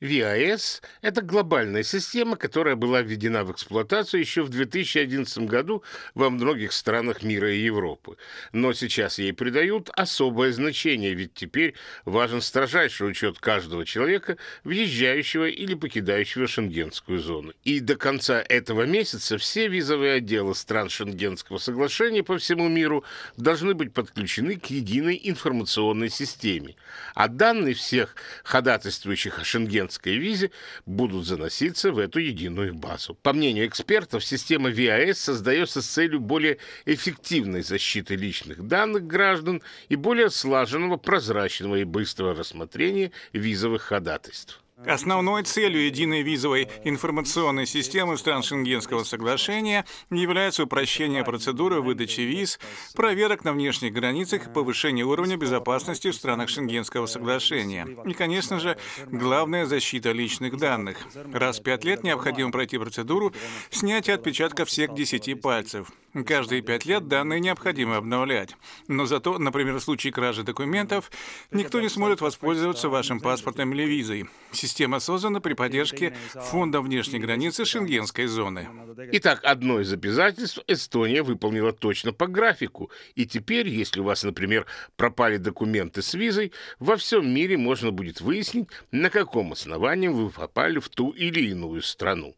ВИАЭС – это глобальная система, которая была введена в эксплуатацию еще в 2011 году во многих странах мира и Европы. Но сейчас ей придают особое значение, ведь теперь важен строжайший учет каждого человека, въезжающего или покидающего шенгенскую зону. И до конца этого месяца все визовые отделы стран Шенгенского соглашения по всему миру должны быть подключены к единой информационной системе. А данные всех ходатайствующих о шенгенском шенгенской визе будут заноситься в эту единую базу. По мнению экспертов, система ВИАС создается с целью более эффективной защиты личных данных граждан и более слаженного, прозрачного и быстрого рассмотрения визовых ходатайств. Основной целью единой визовой информационной системы стран Шенгенского соглашения является упрощение процедуры выдачи виз, проверок на внешних границах и повышение уровня безопасности в странах Шенгенского соглашения. И, конечно же, главная защита личных данных. Раз в пять лет необходимо пройти процедуру снятия отпечатков всех десяти пальцев. Каждые пять лет данные необходимо обновлять. Но зато, например, в случае кражи документов, никто не сможет воспользоваться вашим паспортом или визой. Система создана при поддержке Фонда внешней границы Шенгенской зоны. Итак, одно из обязательств Эстония выполнила точно по графику. И теперь, если у вас, например, пропали документы с визой, во всем мире можно будет выяснить, на каком основании вы попали в ту или иную страну.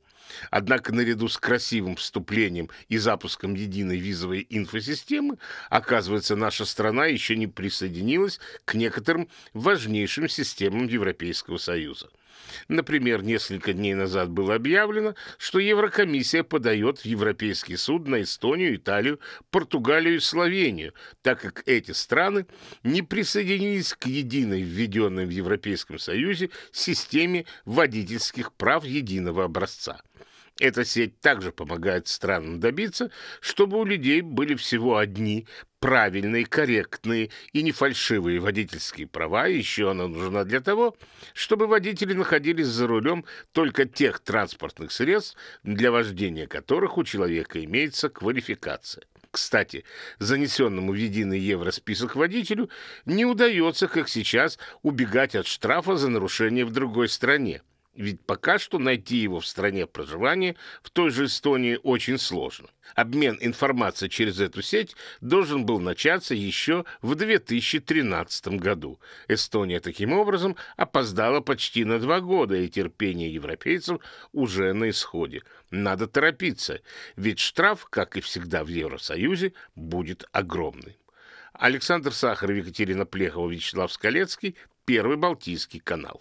Однако наряду с красивым вступлением и запуском единой визовой инфосистемы, оказывается, наша страна еще не присоединилась к некоторым важнейшим системам Европейского Союза. Например, несколько дней назад было объявлено, что Еврокомиссия подает в Европейский суд на Эстонию, Италию, Португалию и Словению, так как эти страны не присоединились к единой введенной в Европейском Союзе системе водительских прав единого образца. Эта сеть также помогает странам добиться, чтобы у людей были всего одни правильные, корректные и не фальшивые водительские права. Еще она нужна для того, чтобы водители находились за рулем только тех транспортных средств, для вождения которых у человека имеется квалификация. Кстати, занесенному в единый евросписок водителю не удается, как сейчас, убегать от штрафа за нарушение в другой стране. Ведь пока что найти его в стране проживания, в той же Эстонии, очень сложно. Обмен информацией через эту сеть должен был начаться еще в 2013 году. Эстония таким образом опоздала почти на два года, и терпение европейцев уже на исходе. Надо торопиться, ведь штраф, как и всегда в Евросоюзе, будет огромный. Александр Сахаров, Екатерина Плехова, Вячеслав Скалецкий, Первый Балтийский канал.